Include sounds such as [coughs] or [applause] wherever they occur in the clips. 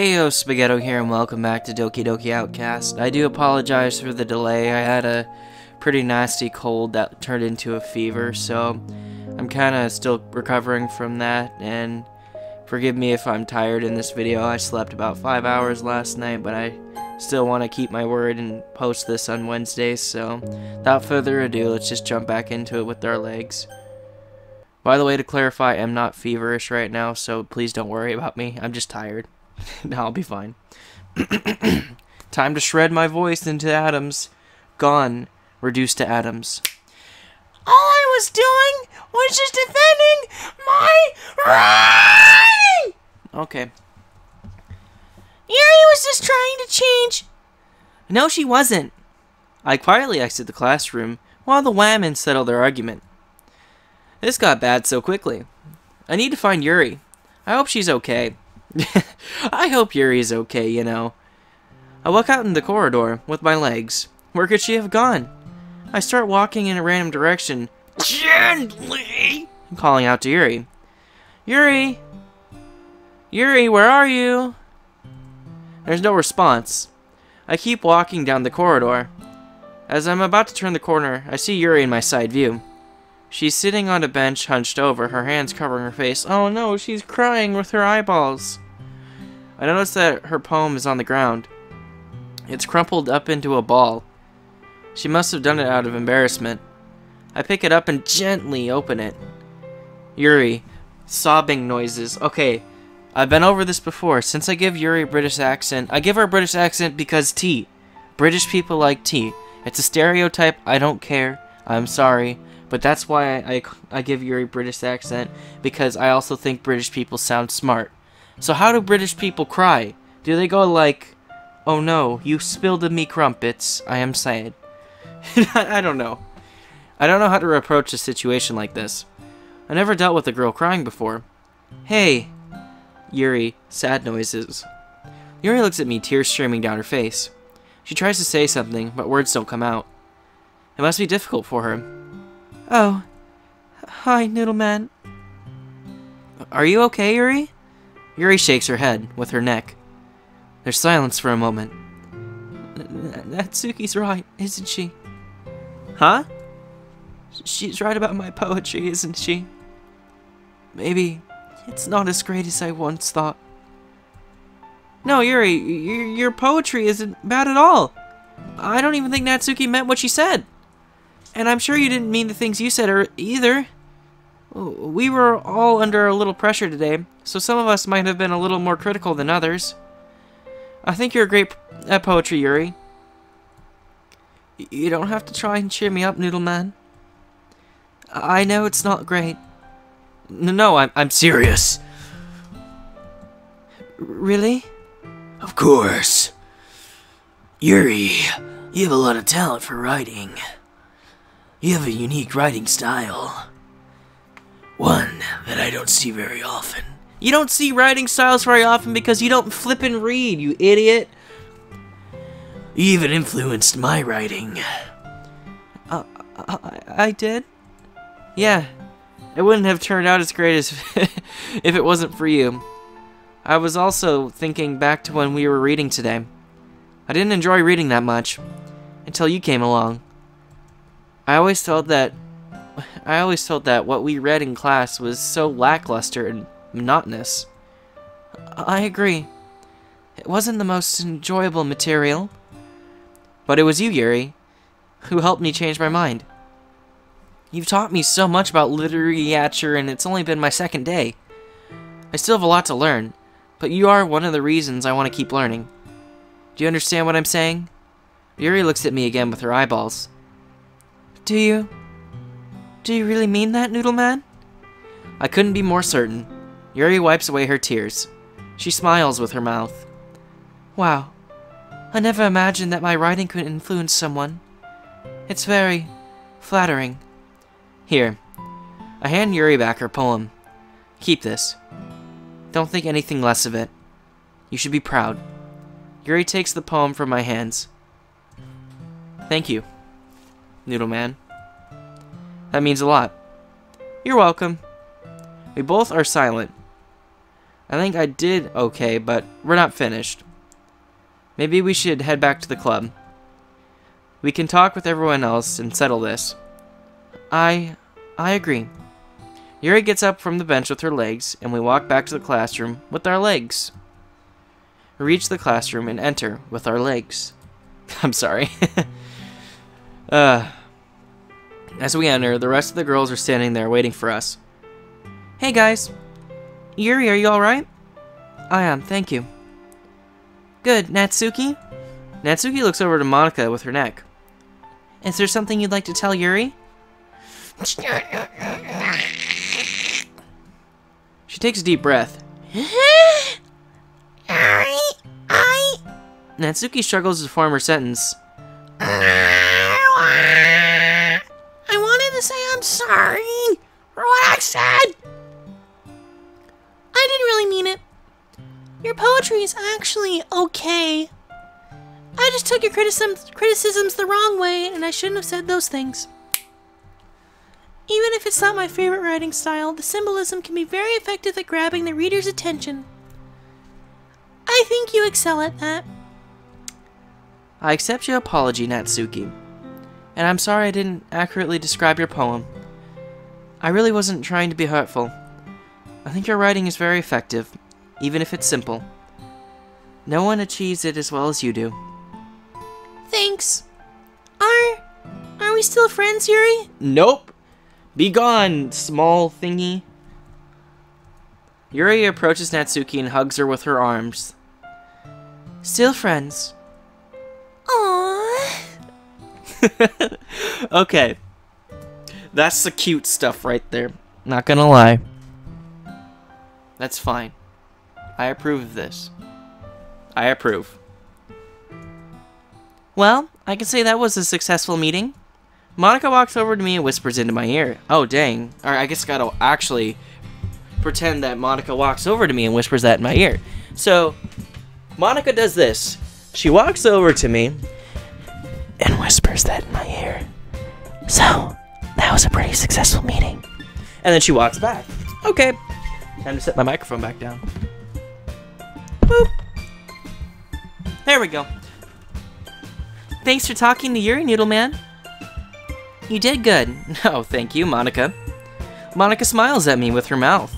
Heyo, Spaghetto here, and welcome back to Doki Doki Outcast. I do apologize for the delay. I had a pretty nasty cold that turned into a fever, so I'm kind of still recovering from that, and forgive me if I'm tired in this video. I slept about 5 hours last night, but I still want to keep my word and post this on Wednesdays, so without further ado, let's just jump back into it with our legs. By the way, to clarify, I'm not feverish right now, so please don't worry about me. I'm just tired. [laughs] I'll be fine. [coughs] Time to shred my voice into atoms. Gone. Reduced to atoms. All I was doing was just defending my right. Okay. Yuri was just trying to change. No, she wasn't. I quietly exit the classroom while the Whammons settle their argument. This got bad so quickly. I need to find Yuri. I hope she's okay. [laughs] I hope Yuri's okay, you know. I walk out in the corridor with my legs. Where could she have gone? I start walking in a random direction, gently, I'm calling out to Yuri. Yuri! Yuri, where are you? There's no response. I keep walking down the corridor. As I'm about to turn the corner, I see Yuri in my side view. She's sitting on a bench hunched over, her hands covering her face. Oh no, she's crying with her eyeballs. I notice that her poem is on the ground. It's crumpled up into a ball. She must have done it out of embarrassment. I pick it up and gently open it. Yuri. Sobbing noises. Okay, I've been over this before. Since I give Yuri a British accent, I give her a British accent because tea. British people like tea. It's a stereotype. I don't care. I'm sorry. But that's why I, I, give Yuri a British accent, because I also think British people sound smart. So how do British people cry? Do they go like, Oh no, you spilled the me crumpets, I am sad. [laughs] I don't know. I don't know how to approach a situation like this. I never dealt with a girl crying before. Hey, Yuri, sad noises. Yuri looks at me, tears streaming down her face. She tries to say something, but words don't come out. It must be difficult for her. Oh, hi, Noodleman. Are you okay, Yuri? Yuri shakes her head, with her neck. There's silence for a moment. Natsuki's right, isn't she? Huh? She's right about my poetry, isn't she? Maybe it's not as great as I once thought. No, Yuri, your, your poetry isn't bad at all. I don't even think Natsuki meant what she said. And I'm sure you didn't mean the things you said er, either. We were all under a little pressure today, so some of us might have been a little more critical than others. I think you're a great at poetry, Yuri. You don't have to try and cheer me up, Noodle Man. I know it's not great. No, no, I'm, I'm serious. Really? Of course. Yuri, you have a lot of talent for writing. You have a unique writing style. One that I don't see very often. You don't see writing styles very often because you don't flip and read, you idiot. You even influenced my writing. Uh, I, I did? Yeah. It wouldn't have turned out as great as [laughs] if it wasn't for you. I was also thinking back to when we were reading today. I didn't enjoy reading that much until you came along. I always felt that I always felt that what we read in class was so lackluster and monotonous. I agree. It wasn't the most enjoyable material. But it was you, Yuri, who helped me change my mind. You've taught me so much about literature, and it's only been my second day. I still have a lot to learn, but you are one of the reasons I want to keep learning. Do you understand what I'm saying? Yuri looks at me again with her eyeballs. Do you? Do you really mean that, Noodle Man? I couldn't be more certain. Yuri wipes away her tears. She smiles with her mouth. Wow. I never imagined that my writing could influence someone. It's very flattering. Here. I hand Yuri back her poem. Keep this. Don't think anything less of it. You should be proud. Yuri takes the poem from my hands. Thank you, Noodle Man. That means a lot. You're welcome. We both are silent. I think I did okay, but we're not finished. Maybe we should head back to the club. We can talk with everyone else and settle this. I... I agree. Yuri gets up from the bench with her legs, and we walk back to the classroom with our legs. We reach the classroom and enter with our legs. [laughs] I'm sorry. [laughs] uh, as we enter, the rest of the girls are standing there waiting for us. Hey guys. Yuri, are you alright? I am, thank you. Good, Natsuki? Natsuki looks over to Monika with her neck. Is there something you'd like to tell Yuri? She takes a deep breath. [laughs] I, I, Natsuki struggles to form her sentence. [laughs] sorry for what I said. I didn't really mean it. Your poetry is actually okay. I just took your criticisms, criticisms the wrong way, and I shouldn't have said those things. Even if it's not my favorite writing style, the symbolism can be very effective at grabbing the reader's attention. I think you excel at that. I accept your apology, Natsuki. And I'm sorry I didn't accurately describe your poem. I really wasn't trying to be hurtful. I think your writing is very effective, even if it's simple. No one achieves it as well as you do. Thanks. Are are we still friends, Yuri? Nope. Be gone, small thingy. Yuri approaches Natsuki and hugs her with her arms. Still friends. Aww. [laughs] okay. That's the cute stuff right there. Not gonna lie. That's fine. I approve of this. I approve. Well, I can say that was a successful meeting. Monika walks over to me and whispers into my ear. Oh, dang. Or I guess I gotta actually pretend that Monika walks over to me and whispers that in my ear. So, Monika does this. She walks over to me and whispers that in my ear. So, that was a pretty successful meeting. And then she walks back. Okay. Time to set my microphone back down. Boop. There we go. Thanks for talking to Yuri, Noodle Man. You did good. [laughs] No, thank you, Monika. Monika smiles at me with her mouth.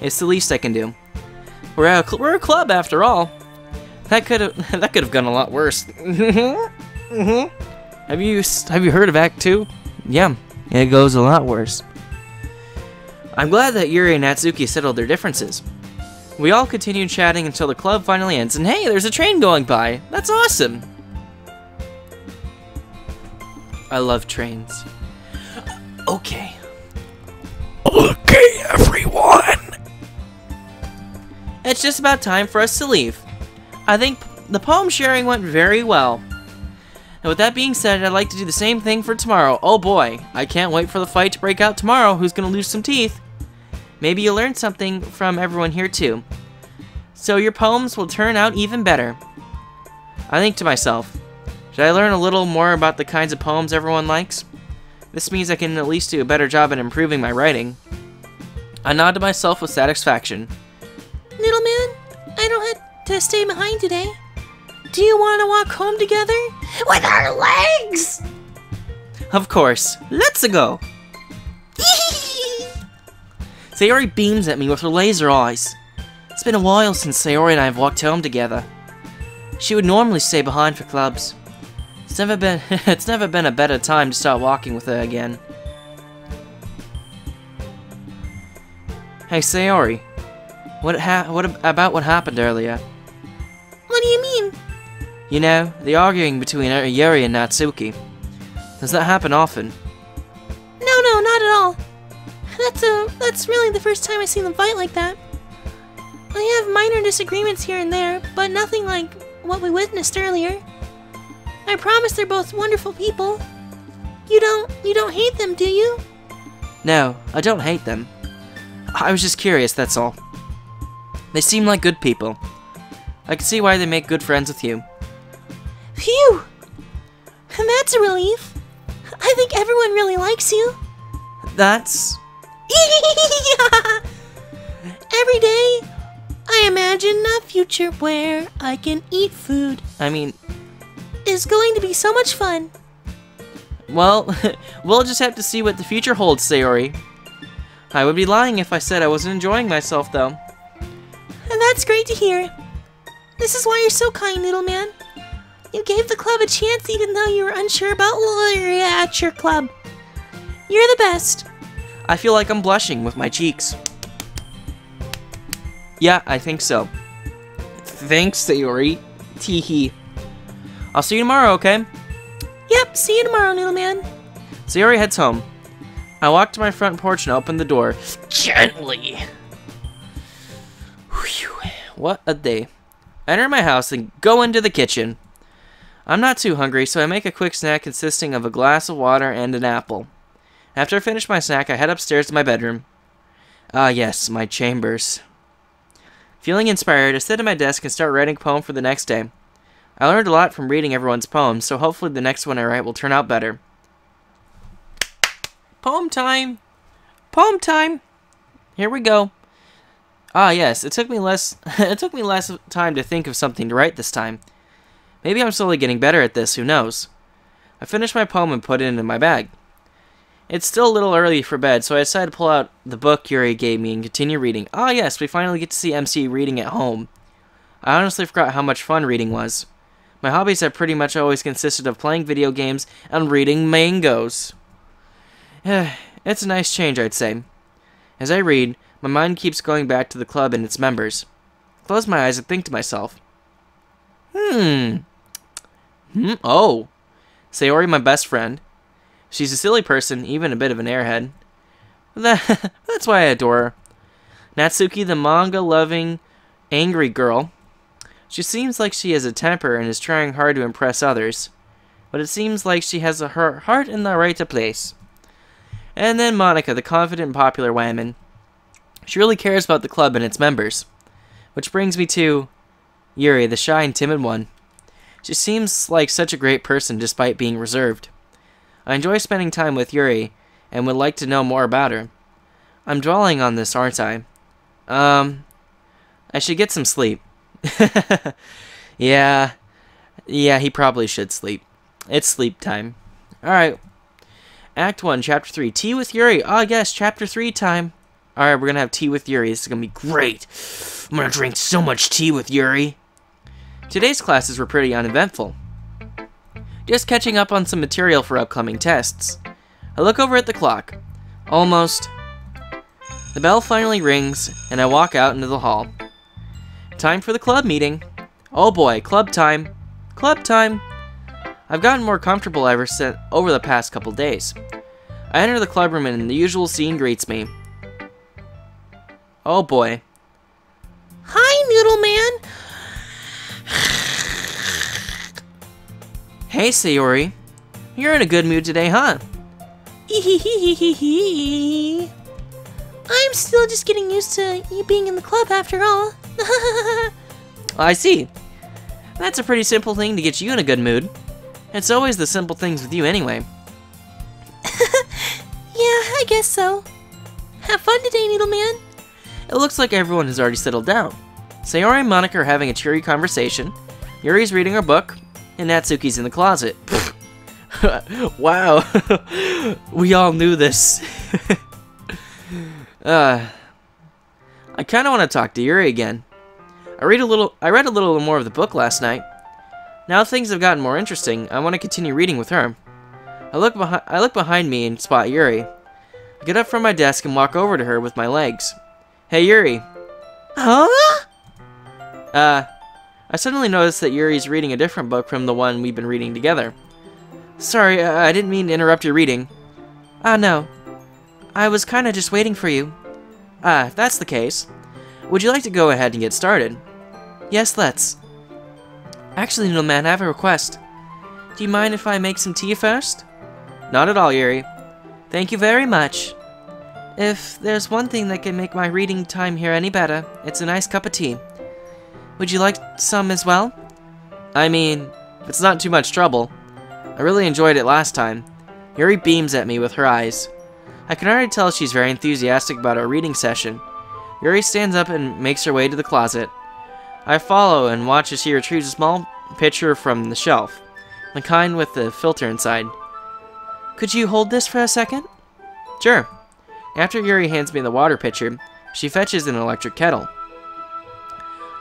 It's the least I can do. We're a, we're a club after all. That could have [laughs] that could have gone a lot worse. [laughs] mm-hmm. Have you have you heard of Act Two? Yeah, it goes a lot worse. I'm glad that Yuri and Natsuki settled their differences. We all continued chatting until the club finally ends, and hey, there's a train going by. That's awesome. I love trains. Okay. Okay, everyone. It's just about time for us to leave. I think the poem sharing went very well. And with that being said, I'd like to do the same thing for tomorrow. Oh boy, I can't wait for the fight to break out tomorrow. Who's gonna lose some teeth? Maybe you'll learn something from everyone here too. So your poems will turn out even better. I think to myself, should I learn a little more about the kinds of poems everyone likes? This means I can at least do a better job at improving my writing. I nod to myself with satisfaction. Little man, I don't have to stay behind today. Do you want to walk home together? With our legs! Of course, let's go. [laughs] Sayori beams at me with her laser eyes. It's been a while since Sayori and I have walked home together. She would normally stay behind for clubs. It's never been [laughs] it's never been a better time to start walking with her again. Hey Sayori, what ha- what ab- about what happened earlier? You know, the arguing between Yuri and Natsuki. Does that happen often? No, no, not at all. That's a that's really the first time I've seen them fight like that. I have minor disagreements here and there, but nothing like what we witnessed earlier. I promise they're both wonderful people. You don't you don't hate them, do you? No, I don't hate them. I was just curious, that's all. They seem like good people. I can see why they make good friends with you. Phew! That's a relief. I think everyone really likes you. That's [laughs] Every day, I imagine a future where I can eat food. I mean, Is going to be so much fun. well, [laughs] we'll just have to see what the future holds, Sayori. I would be lying if I said I wasn't enjoying myself, though. And that's great to hear. This is why you're so kind, little man. You gave the club a chance even though you were unsure about lawyer at your club. You're the best. I feel like I'm blushing with my cheeks. Yeah, I think so. Thanks, Sayori. Teehee. I'll see you tomorrow, okay? Yep, see you tomorrow, little man. Sayori heads home. I walk to my front porch and open the door. Gently. Whew, what a day. I enter my house and go into the kitchen. I'm not too hungry, so I make a quick snack consisting of a glass of water and an apple. After I finish my snack, I head upstairs to my bedroom. Ah, yes, my chambers. Feeling inspired, I sit at my desk and start writing a poem for the next day. I learned a lot from reading everyone's poems, so hopefully the next one I write will turn out better. Poem time! Poem time! Here we go. Ah, yes, it took me less [laughs] it took me less time to think of something to write this time. Maybe I'm slowly getting better at this, who knows. I finished my poem and put it in my bag. It's still a little early for bed, so I decided to pull out the book Yuri gave me and continue reading. Ah, yes, we finally get to see MC reading at home. I honestly forgot how much fun reading was. My hobbies have pretty much always consisted of playing video games and reading mangoes. [sighs] it's a nice change, I'd say. As I read, my mind keeps going back to the club and its members. Close my eyes and think to myself. Hmm. Hmm. Oh. Sayori, my best friend. She's a silly person, even a bit of an airhead. That, [laughs] that's why I adore her. Natsuki, the manga loving, angry girl. She seems like she has a temper and is trying hard to impress others. But it seems like she has a, her heart in the right place. And then Monika, the confident and popular woman. She really cares about the club and its members. Which brings me to Yuri, the shy and timid one. She seems like such a great person despite being reserved. I enjoy spending time with Yuri and would like to know more about her. I'm dwelling on this, aren't I? Um, I should get some sleep. [laughs] yeah, yeah, he probably should sleep. It's sleep time. Alright. Act 1, Chapter 3. Tea with Yuri. Ah, yes, Chapter 3 time. Alright, we're gonna have tea with Yuri. This is gonna be great. I'm gonna drink so much tea with Yuri. Today's classes were pretty uneventful. Just catching up on some material for upcoming tests. I look over at the clock. Almost. The bell finally rings, and I walk out into the hall. Time for the club meeting. Oh boy, club time. Club time. I've gotten more comfortable ever since over the past couple days. I enter the clubroom and the usual scene greets me. Oh boy. Hi, noodle man. Hey, Sayori. You're in a good mood today, huh? [laughs] I'm still just getting used to you being in the club after all. [laughs] I see. That's a pretty simple thing to get you in a good mood. It's always the simple things with you anyway. [laughs] yeah, I guess so. Have fun today, Noodleman. It looks like everyone has already settled down. Sayori and Monika are having a cheery conversation. Yuri's reading her book, and Natsuki's in the closet. [laughs] wow. [laughs] we all knew this. [laughs] uh, I kind of want to talk to Yuri again. I read a little I read a little more of the book last night. Now things have gotten more interesting. I want to continue reading with her. I look behind I look behind me and spot Yuri. I get up from my desk and walk over to her with my legs. Hey Yuri. Huh? Uh, I suddenly noticed that Yuri's reading a different book from the one we've been reading together. Sorry, I didn't mean to interrupt your reading. Ah, no. I was kinda just waiting for you. Ah, if that's the case, would you like to go ahead and get started? Yes, let's. Actually, little man, I have a request. Do you mind if I make some tea first? Not at all, Yuri. Thank you very much. If there's one thing that can make my reading time here any better, it's a nice cup of tea. Would you like some as well? I mean, it's not too much trouble. I really enjoyed it last time. Yuri beams at me with her eyes. I can already tell she's very enthusiastic about our reading session. Yuri stands up and makes her way to the closet. I follow and watch as she retrieves a small pitcher from the shelf, the kind with the filter inside. Could you hold this for a second? Sure. After Yuri hands me the water pitcher, she fetches an electric kettle.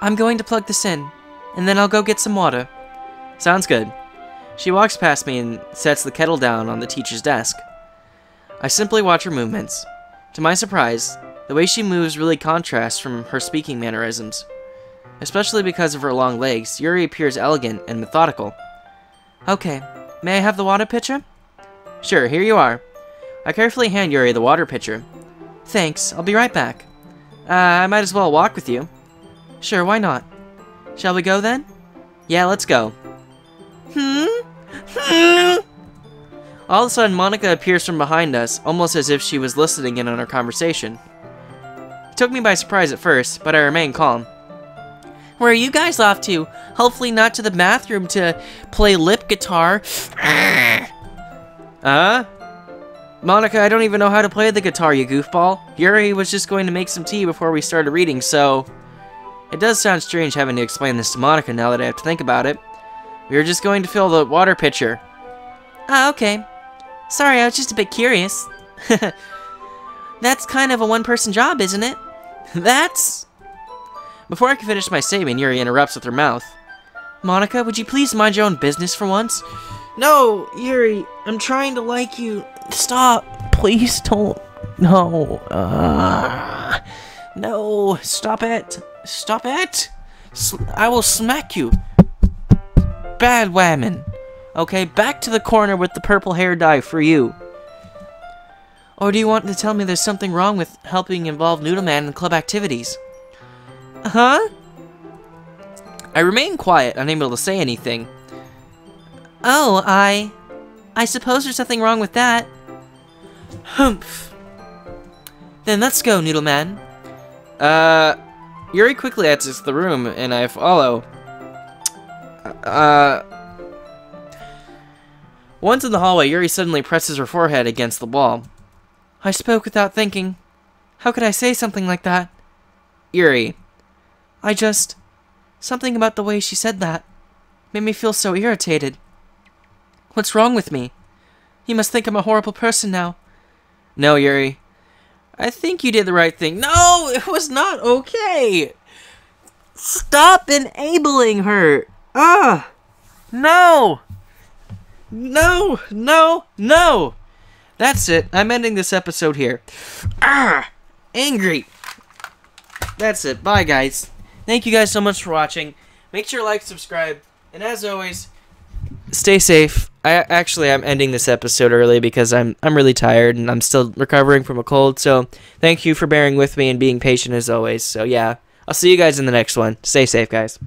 I'm going to plug this in, and then I'll go get some water. Sounds good. She walks past me and sets the kettle down on the teacher's desk. I simply watch her movements. To my surprise, the way she moves really contrasts from her speaking mannerisms. Especially because of her long legs, Yuri appears elegant and methodical. Okay, may I have the water pitcher? Sure, here you are. I carefully hand Yuri the water pitcher. Thanks, I'll be right back. Uh, I might as well walk with you. Sure, why not? Shall we go then? Yeah, let's go. Hmm? Hmm? All of a sudden, Monika appears from behind us, almost as if she was listening in on our conversation. It took me by surprise at first, but I remained calm. Where are you guys off to? Hopefully not to the bathroom to play lip guitar. [laughs] uh? Monika, I don't even know how to play the guitar, you goofball. Yuri was just going to make some tea before we started reading, so... It does sound strange having to explain this to Monika now that I have to think about it. We were just going to fill the water pitcher. Ah, okay. Sorry, I was just a bit curious. [laughs] That's kind of a one-person job, isn't it? [laughs] That's... Before I can finish my statement, Yuri interrupts with her mouth. Monika, would you please mind your own business for once? No, Yuri, I'm trying to like you. Stop. Please don't. No. Uh, no, stop it. Stop it. I will smack you. Bad whammon. Okay, back to the corner with the purple hair dye for you. Or do you want to tell me there's something wrong with helping involve Noodleman in club activities? Huh? I remain quiet, unable to say anything. Oh, I... I suppose there's something wrong with that. Humph. Then let's go, Noodleman. Uh, Yuri quickly exits the room, and I follow. Uh... Once in the hallway, Yuri suddenly presses her forehead against the wall. I spoke without thinking. How could I say something like that? Yuri. I just... Something about the way she said that made me feel so irritated. What's wrong with me? You must think I'm a horrible person now. No, Yuri. I think you did the right thing. No, it was not okay. Stop enabling her. Ah. No. No, no, no. That's it. I'm ending this episode here. Ah, angry. That's it. Bye, guys. Thank you guys so much for watching. Make sure to like, subscribe, and as always, stay safe. I actually I'm ending this episode early because I'm I'm really tired and I'm still recovering from a cold. So thank you for bearing with me and being patient as always. So yeah, I'll see you guys in the next one. Stay safe, guys.